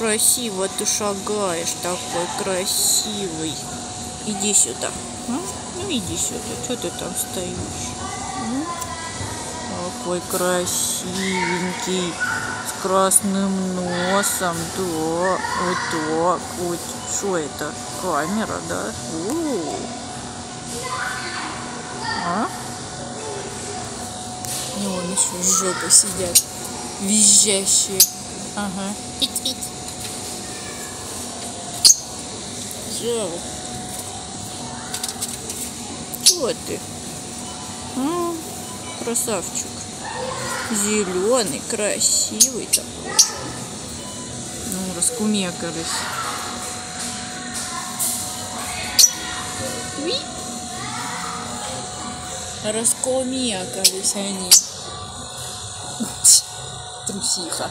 красиво ты шагаешь, такой красивый. Иди сюда. А? Ну иди сюда. Что ты там стоишь? Ну, какой красивенький. С красным носом. Да. Вот так. Вот. Что это? Камера, да? О -о -о. А? И вон еще жопы сидят. Визжащие. Ага. Ить-ить. Жал. Вот ты. А, красавчик. Зеленый, красивый такой. Ну, раскумекались. Раскумекались они. Трусиха.